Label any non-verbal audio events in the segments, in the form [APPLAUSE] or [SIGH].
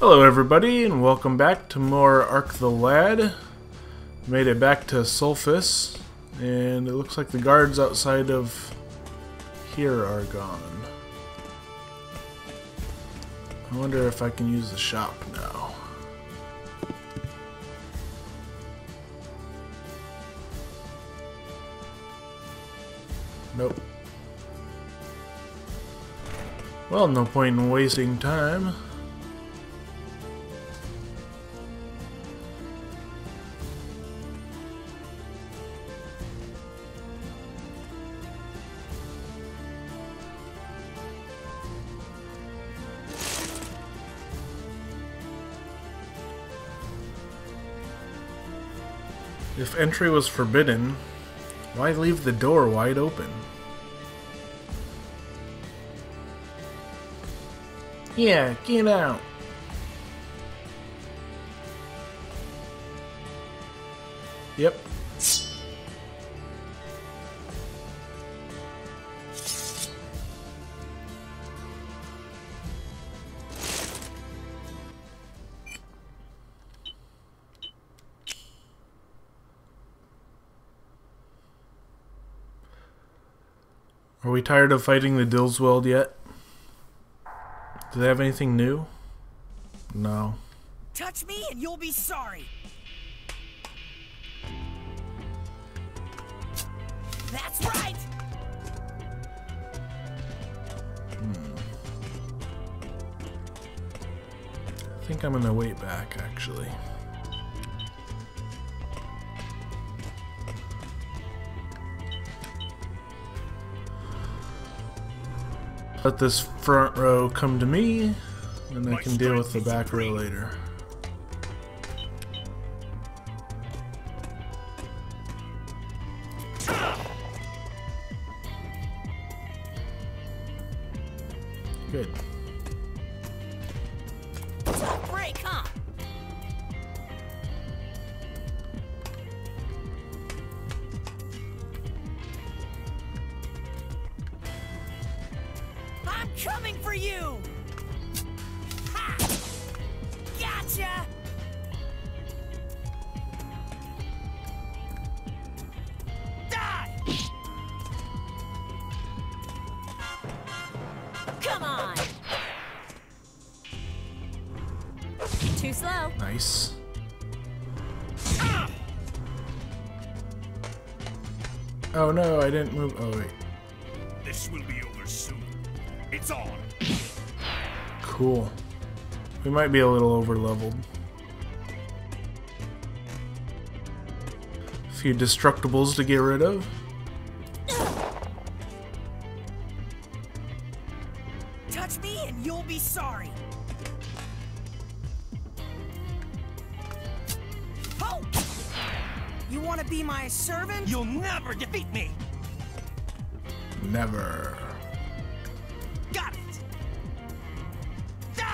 Hello everybody and welcome back to more Arc the Lad. Made it back to Sulfas and it looks like the guards outside of here are gone. I wonder if I can use the shop now. Nope. Well, no point in wasting time. If entry was forbidden, why leave the door wide open? Yeah, get out. Yep. Are we tired of fighting the Dilzweld yet? Do they have anything new? No. Touch me and you'll be sorry. That's right. Hmm. I think I'm gonna wait back actually. Let this front row come to me, and I can deal with the back row later. Good. Nice. Oh no, I didn't move. Oh wait. This will be over soon. It's on. Cool. We might be a little over leveled. A few destructibles to get rid of. Servant? You'll never defeat me. Never. Got it.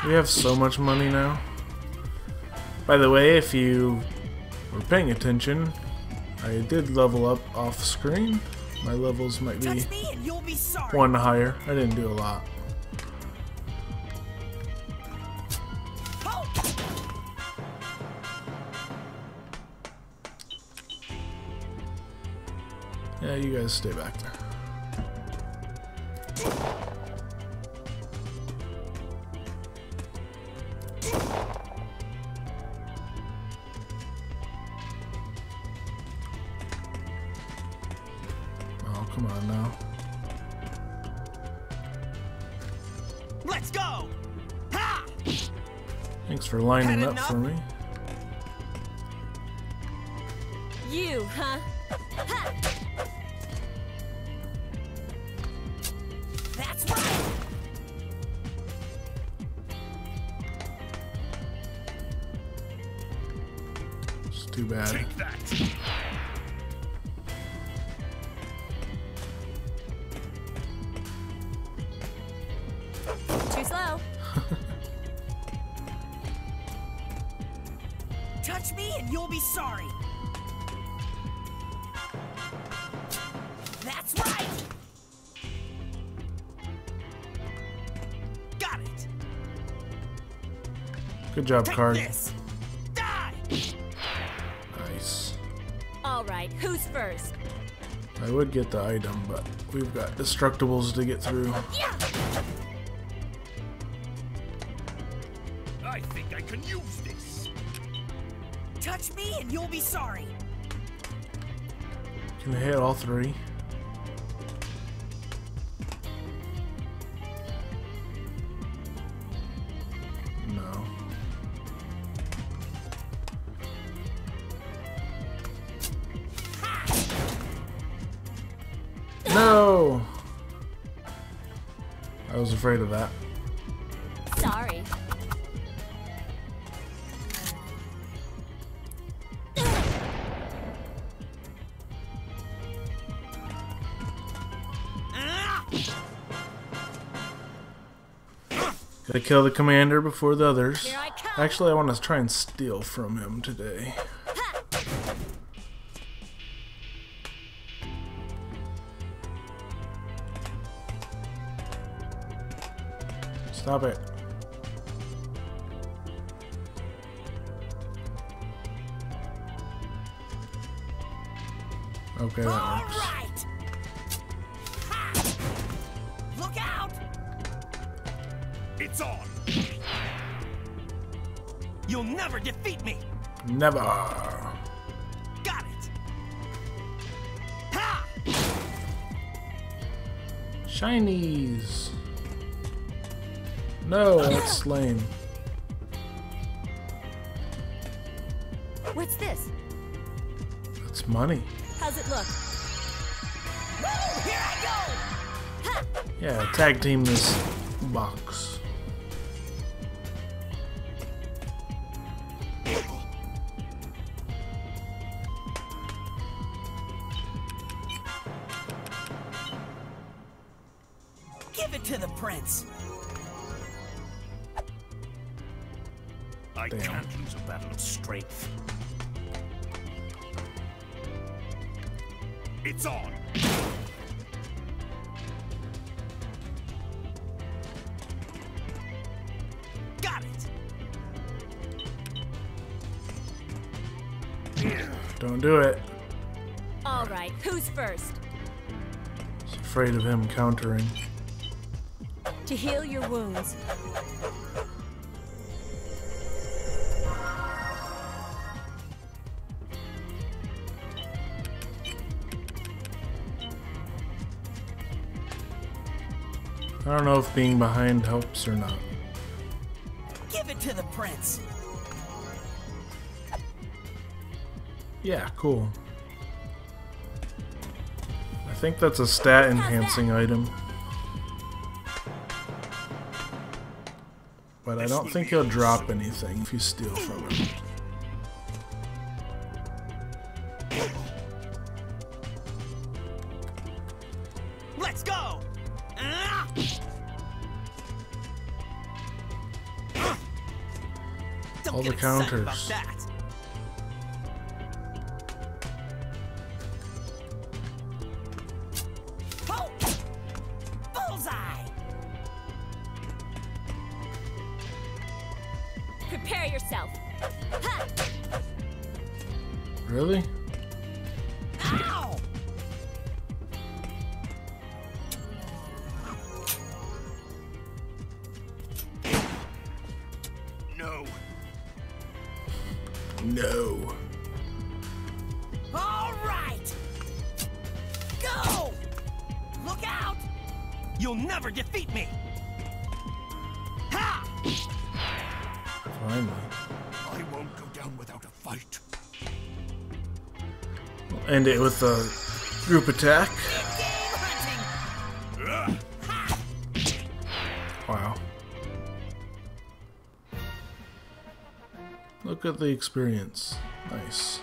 We have so much money now. By the way, if you were paying attention, I did level up off screen. My levels might be Touch me and you'll be one higher. I didn't do a lot. You guys stay back there. Oh, come on now. Let's go. Ha! Thanks for lining Had up enough? for me. You, huh? Too bad. Take that. Too slow. [LAUGHS] Touch me and you'll be sorry. That's right. Got it. Good job, Take card. this. Right, who's first? I would get the item, but we've got destructibles to get through. I think I can use this. Touch me and you'll be sorry. Can I hit all three? Was afraid of that. Sorry. Gotta kill the commander before the others. I. Actually, I want to try and steal from him today. Stop it. Okay, that All works. right. Ha! Look out. It's on. You'll never defeat me. Never. Got it. Ha! Shinies. No, that's lame. What's this? That's money. How's it look? Woo! Here I go. Yeah, tag team this box. I Damn. can't lose a battle of strength. It's on. Got it. Don't do it. All right, who's first? Just afraid of him countering. To heal your wounds. I don't know if being behind helps or not. Give it to the prince. Yeah, cool. I think that's a stat enhancing item. But I don't think he'll drop anything if you steal from him. Counters. About that. Bullseye! Prepare yourself. Ha! Really? You'll never defeat me! Ha! Finally. I won't go down without a fight. We'll end it with a group attack. Game hunting! Ugh. Wow. Look at the experience. Nice.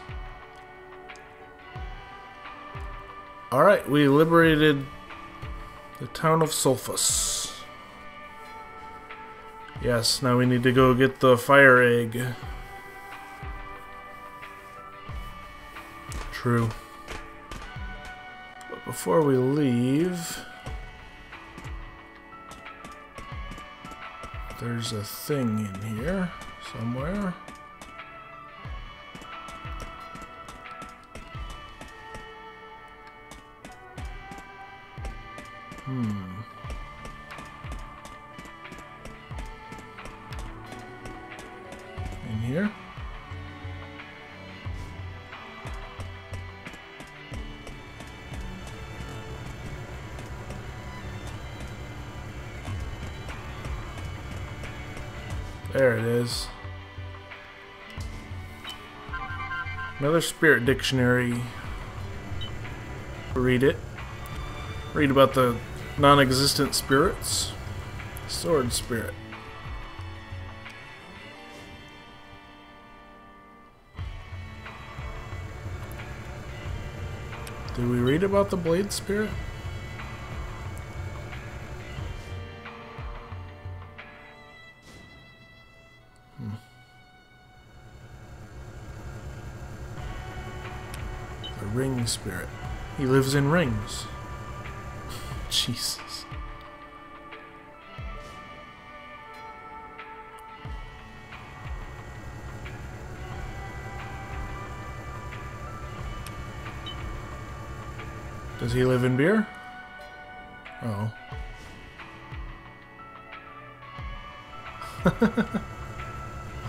Alright, we liberated the town of Sulfas. Yes, now we need to go get the fire egg. True. But before we leave, there's a thing in here. somewhere. There it is. Another spirit dictionary. Read it. Read about the non existent spirits. Sword spirit. Did we read about the blade spirit? Ring spirit. He lives in rings. [LAUGHS] Jesus. Does he live in beer? Oh. [LAUGHS]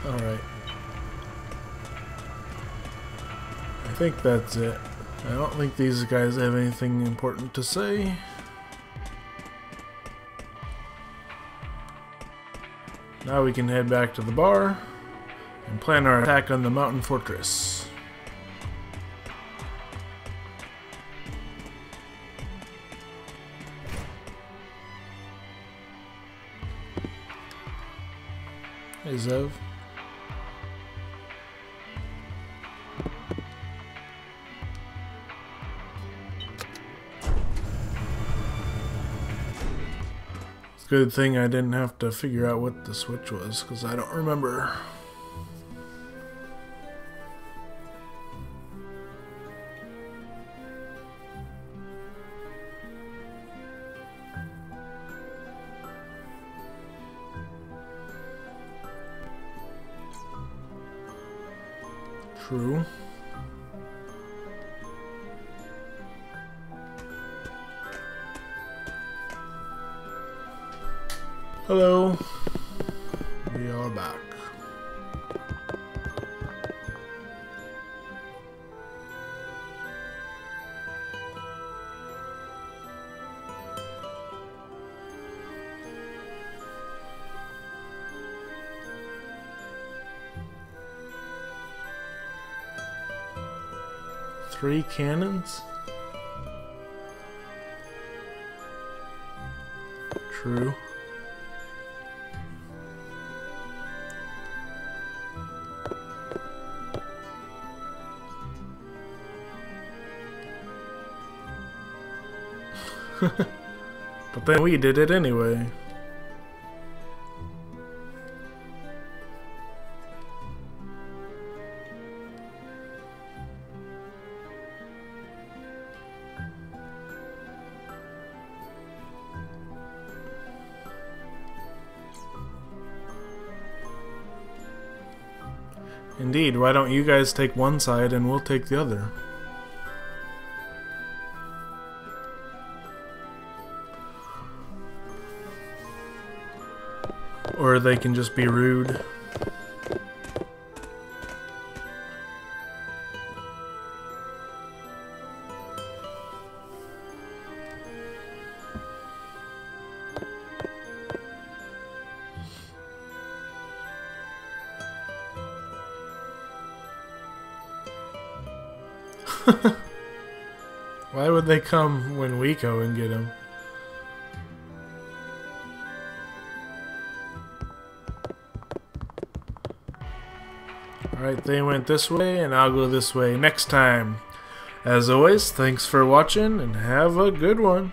Alright. I think that's it. I don't think these guys have anything important to say. Now we can head back to the bar and plan our attack on the mountain fortress. Hey Zev. Good thing I didn't have to figure out what the switch was, because I don't remember. True. Hello. We are back. Three cannons? True. But then we did it anyway. Indeed, why don't you guys take one side and we'll take the other? Or they can just be rude. [LAUGHS] Why would they come when we go and get him? Alright, they went this way, and I'll go this way next time. As always, thanks for watching, and have a good one.